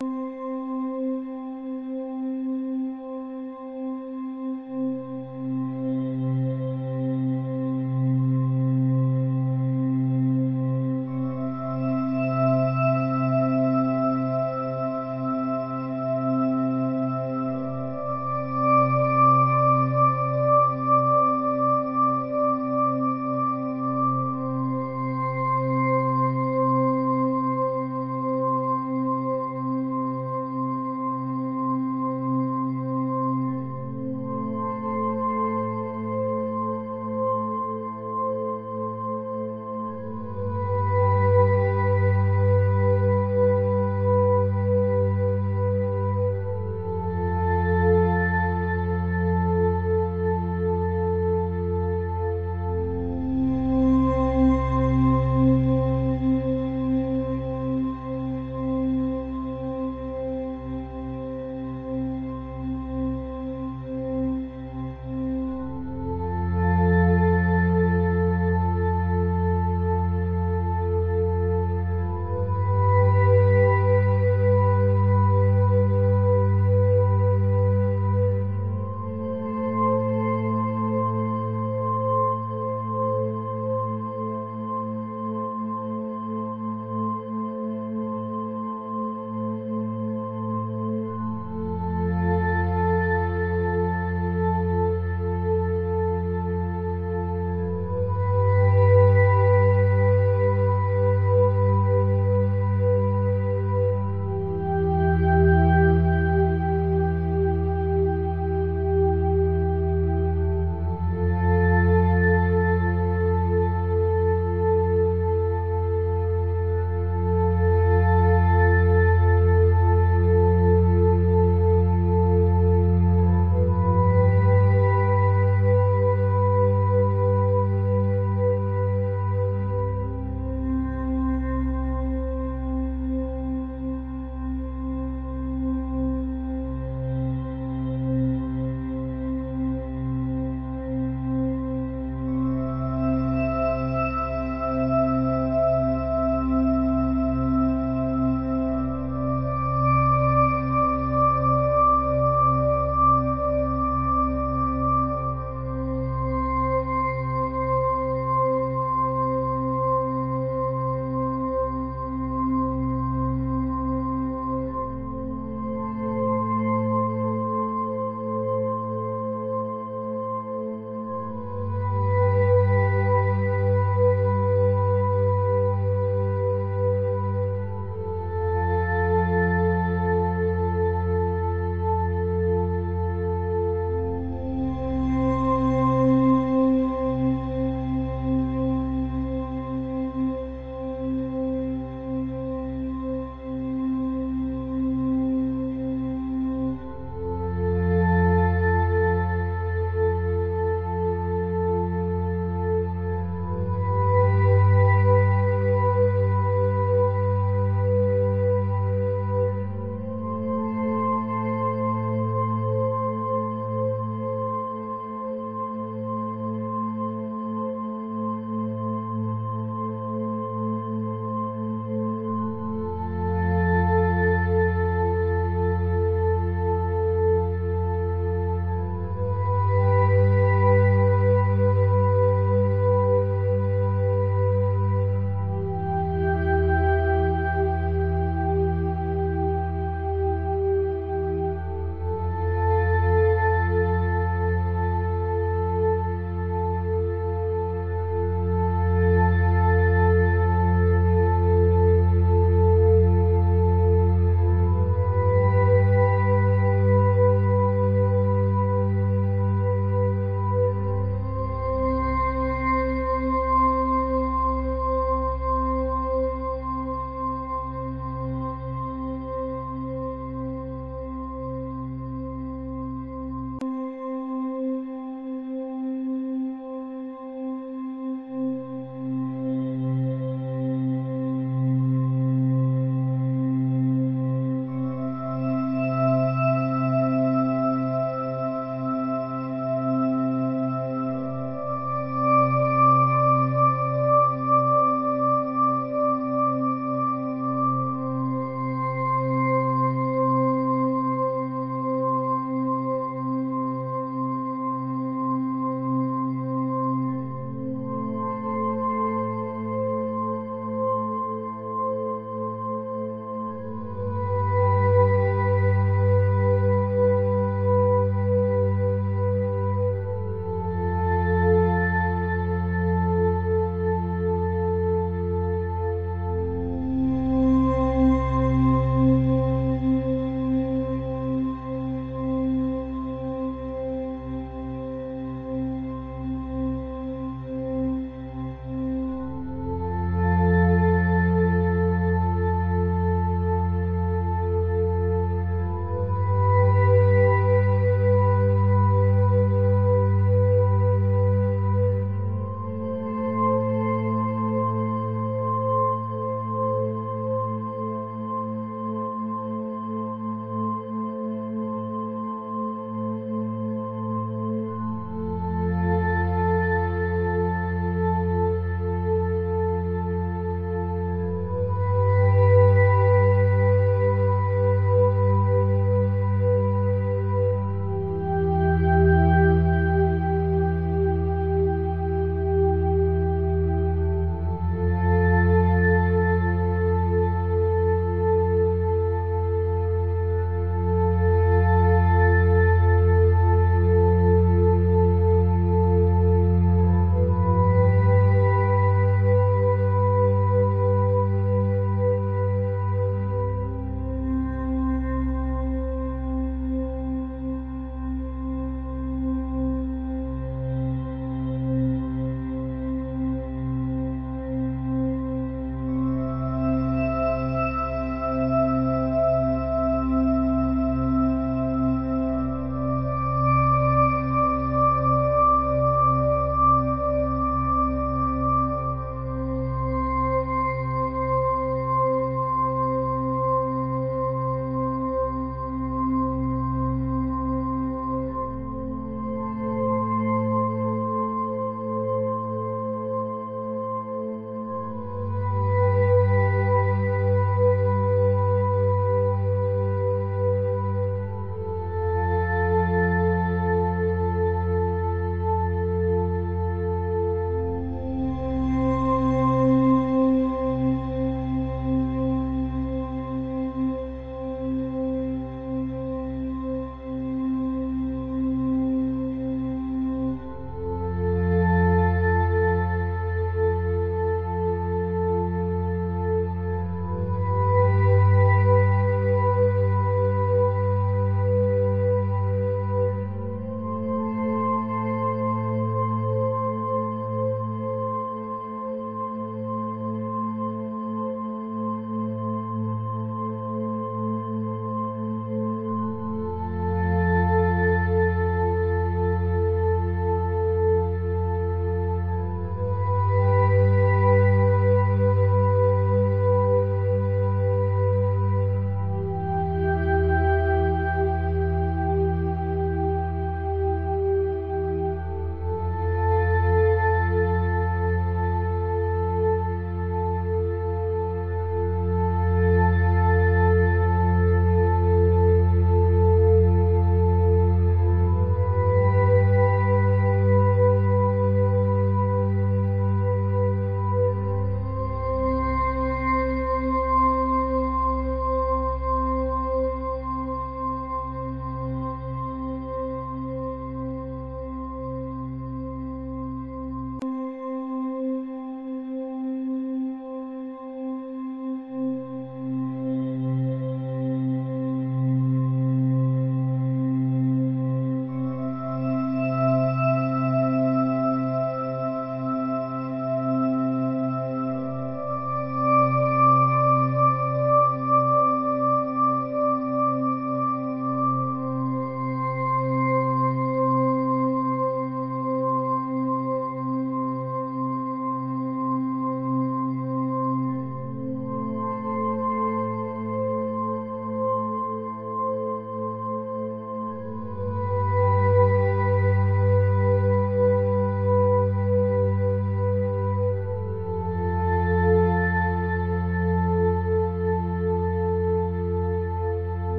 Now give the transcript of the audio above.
Música